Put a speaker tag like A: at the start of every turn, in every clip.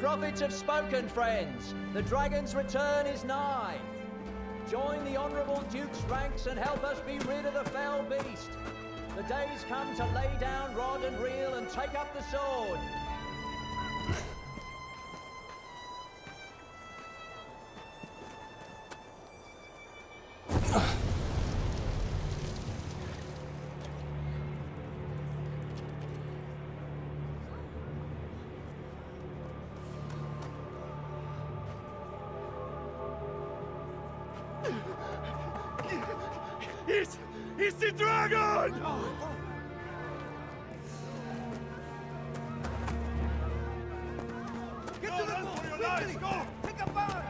A: prophets have spoken, friends. The dragon's return is nigh. Join the honourable Duke's ranks and help us be rid of the fell beast. The day's come to lay down rod and reel and take up the sword.
B: It's... the dragon! Get to the boat! your lives! Go! Take a boat!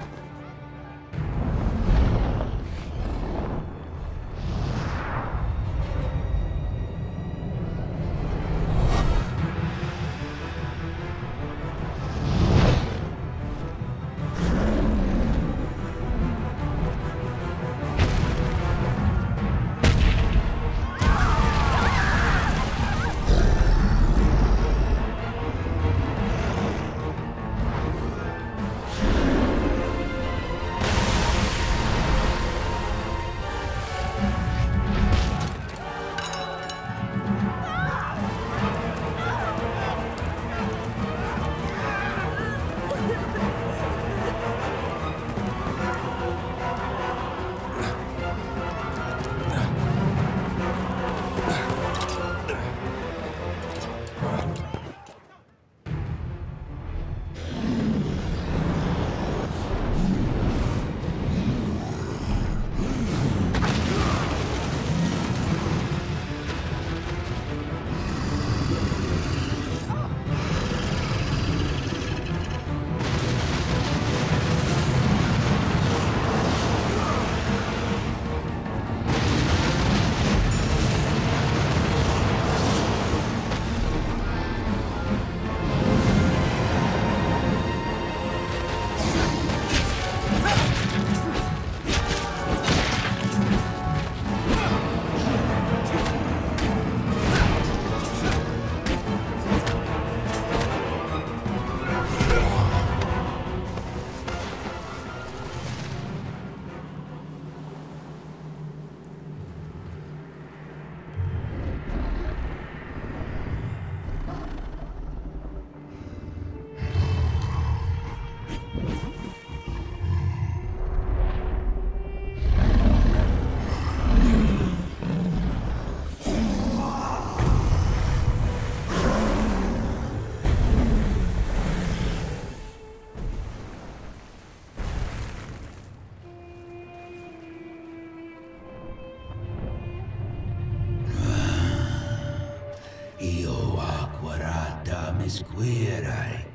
C: Acquarata misquierait. Acquarata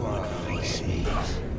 C: Take up